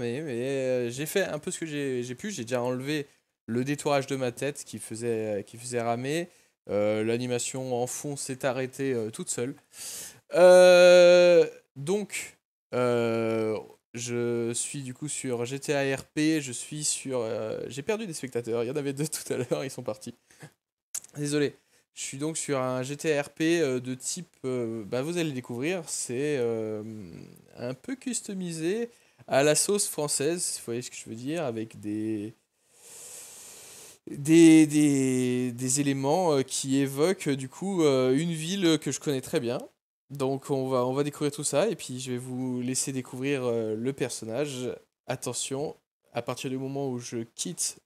mais euh, j'ai fait un peu ce que j'ai pu. J'ai déjà enlevé le détourage de ma tête qui faisait, qui faisait ramer. Euh, L'animation en fond s'est arrêtée euh, toute seule. Euh, donc, euh, je suis du coup sur GTA RP. Je suis sur. euh, j'ai perdu des spectateurs. Il y en avait deux tout à l'heure, ils sont partis. Désolé. Je suis donc sur un GTA RP euh, de type. euh, bah, vous allez le découvrir. C'est euh, un peu customisé à la sauce française. Vous voyez ce que je veux dire Avec des. Des, des, éléments euh, qui évoquent euh, du coup euh, une ville que je connais très bien. Donc on va, on va découvrir tout ça et puis je vais vous laisser découvrir le personnage. Attention, à partir du moment où je quitte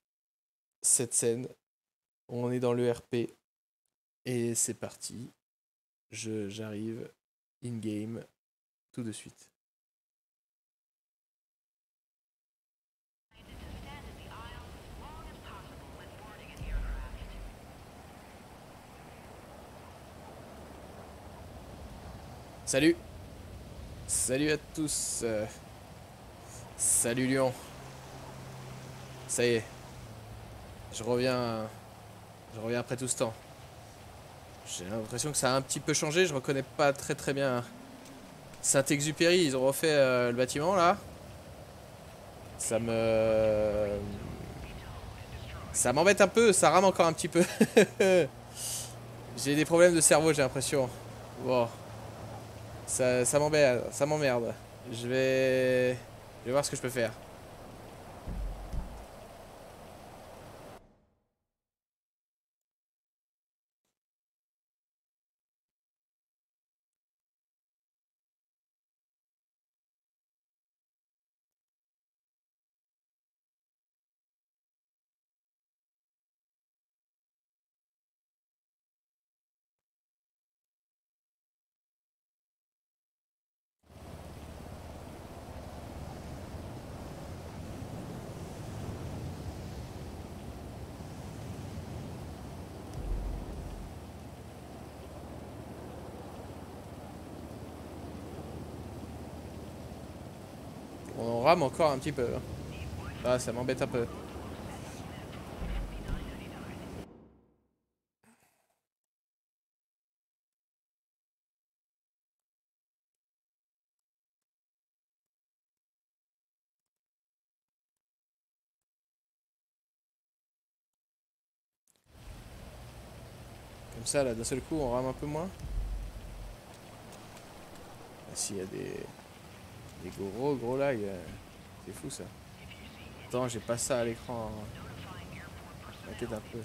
cette scène, on est dans le RP et c'est parti. J'arrive in-game tout de suite. Salut Salut à tous euh, Salut Lyon Ça y est. Je reviens... Je reviens après tout ce temps. J'ai l'impression que ça a un petit peu changé, je reconnais pas très très bien Saint-Exupéry, ils ont refait euh, le bâtiment là. Ça me... Ça m'embête un peu, ça rame encore un petit peu. j'ai des problèmes de cerveau, j'ai l'impression. Bon. Ça, m'emmerde, ça m'emmerde. Je vais voir ce que je peux faire. On rame encore un petit peu. Ah, ça m'embête un peu. Comme ça, là, d'un seul coup, on rame un peu moins. S'il y a des... Des gros gros lag, euh, c'est fou ça. Attends, j'ai pas ça à l'écran. M'inquiète un peu.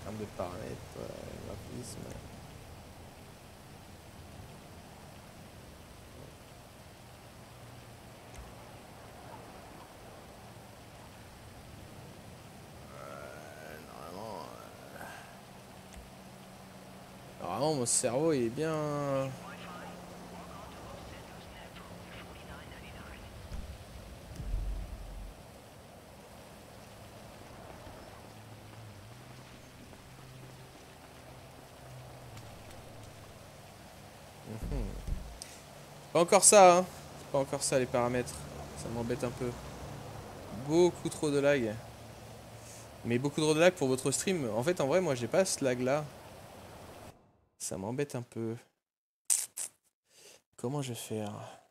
En termes de paramètres, euh, graphisme. Normalement, mon cerveau il est bien. Mhm. Pas encore ça, hein. Pas encore ça les paramètres. Ça m'embête un peu. Beaucoup trop de lag. Mais beaucoup trop de lag pour votre stream. En fait, en vrai, moi j'ai pas ce lag là. Ça m'embête un peu. Comment je vais faire?